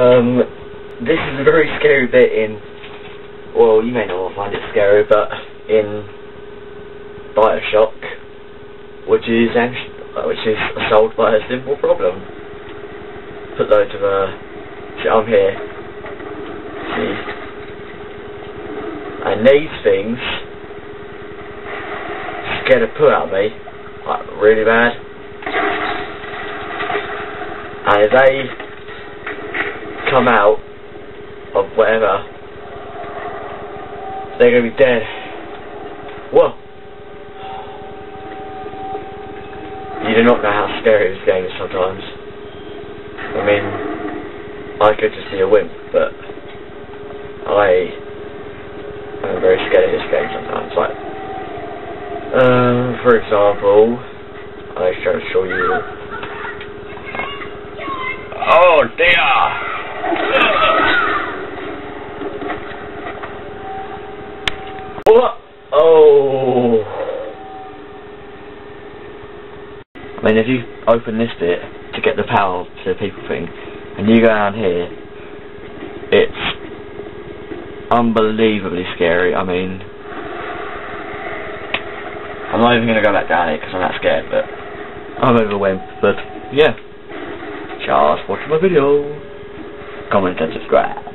Um, this is a very scary bit in, well, you may not find it scary, but in Bioshock, which is which is solved by a simple problem. Put loads of, uh, shit on here. See? And these things scared the poo out of me, like, really bad. And they come out of whatever, they're gonna be dead. Whoa! You do not know how scary this game is sometimes. I mean, I could just be a wimp, but I am very scared of this game sometimes. Like, um, for example, I shall show you. Oh dear! What? Oh. I mean, if you open this bit to get the power to the people thing, and you go down here, it's unbelievably scary. I mean, I'm not even going to go back down it because I'm that scared, but I'm overwhelmed. But yeah, just watch my video comment and subscribe.